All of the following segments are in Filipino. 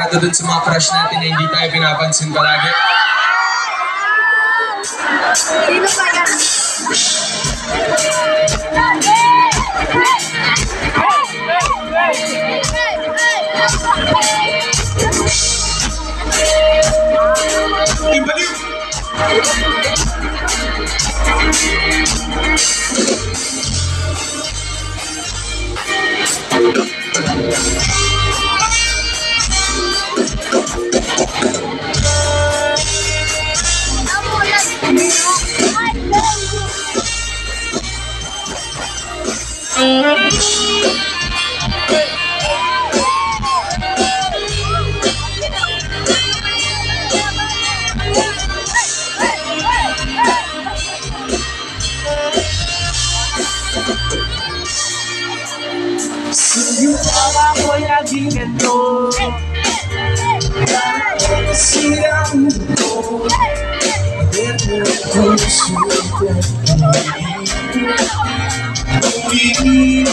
Para dun sa mga crush natin na hindi tayo pinapansin palagi. Sino ba yan? que no. Será un no. Vivir no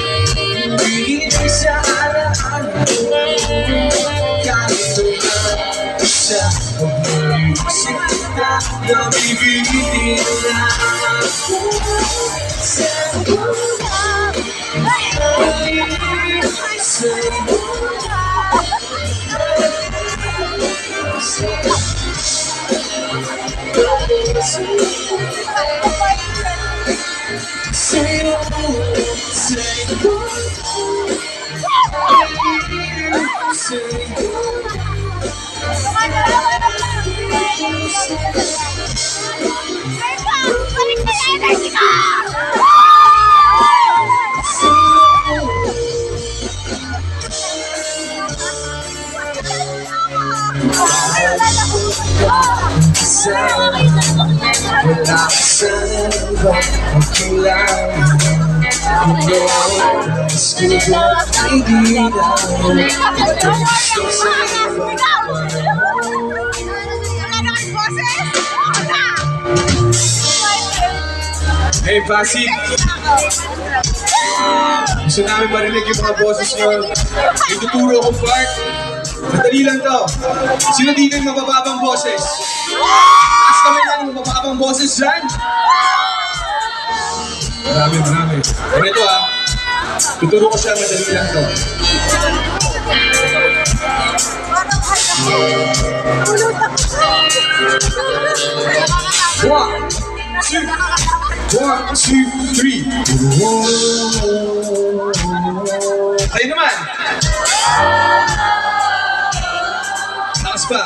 vida dividida Segura Segura Segura Segura Segura ka sa'yo Ang kailangan Hindi Gusto ko kaibigan Gusto sa'yo Hey, Pasig! Gusto namin marinig yung mga boses nyo. May tuturo akong part. Madali lang to. Sino dito yung mabababang boses? Kami ng mabababang boses dyan. Marami, marami. Ganito ah. Tuturo ko siya, madali lang to. One, two, one, two, three. Kayo naman. Taas pa.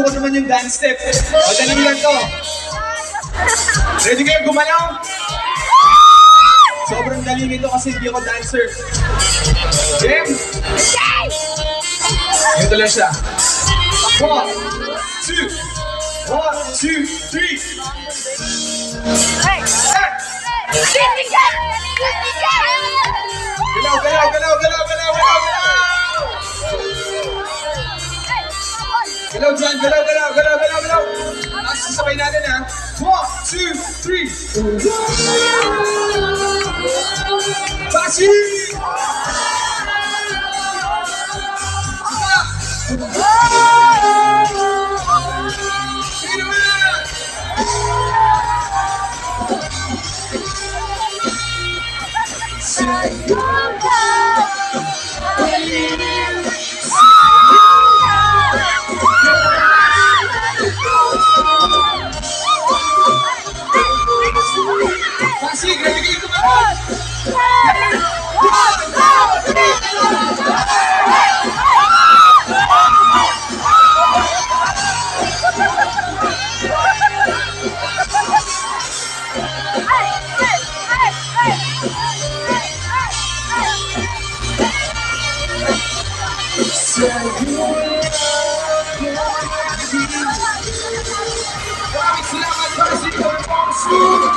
Tuturo ko naman yung dance step. Madali lang to. Ready kayo gumalaw? Sobrang dali nito kasi hindi ako dancer. Game? Ito lang siya. One, two, one, two, three. Hey! Galaw, Galaw dyan, galaw, galaw, galaw, galaw, galaw! Ah, sasabay natin ha. One, two, three. Basi! Sino na? Thank you.